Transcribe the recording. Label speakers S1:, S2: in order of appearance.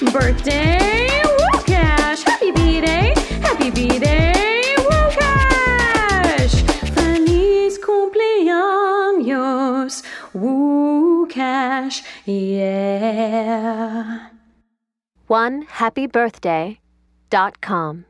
S1: Birthday, Lukasz! Happy B Day! Happy B Day, Woo Cash! Feliz cumpleaños, Lukasz, yeah. One happy birthday dot com.